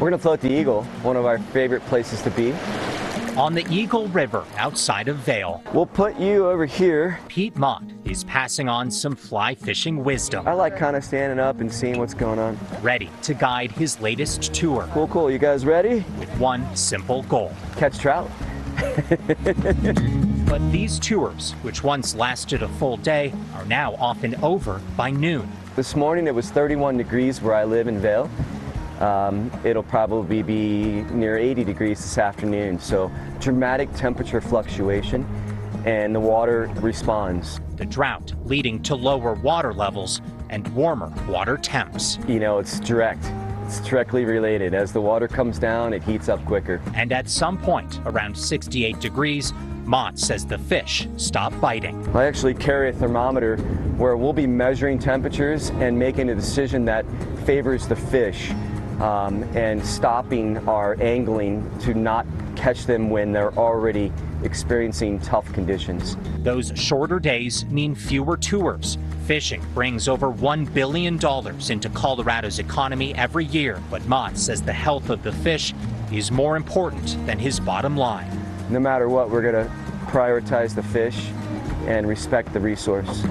We're gonna float the Eagle, one of our favorite places to be. On the Eagle River outside of Vail, We'll put you over here. Pete Mott is passing on some fly fishing wisdom, I like kind of standing up and seeing what's going on. ready to guide his latest tour Cool, cool. You guys ready? with one simple goal. Catch trout. But these tours, which once lasted a full day, are now often over by noon. This morning it was 31 degrees where I live in Vail. Um, it'll probably be near 80 degrees this afternoon. So dramatic temperature fluctuation and the water responds. The drought leading to lower water levels and warmer water temps. You know, it's direct. It's directly related. As the water comes down, it heats up quicker. And at some point, around 68 degrees, Mott says the fish stop biting. I actually carry a thermometer where we'll be measuring temperatures and making a decision that favors the fish um, and stopping our angling to not catch them when they're already experiencing tough conditions. Those shorter days mean fewer tours. Fishing brings over $1 billion into Colorado's economy every year, but Mott says the health of the fish is more important than his bottom line. No matter what, we're going to prioritize the fish and respect the resource.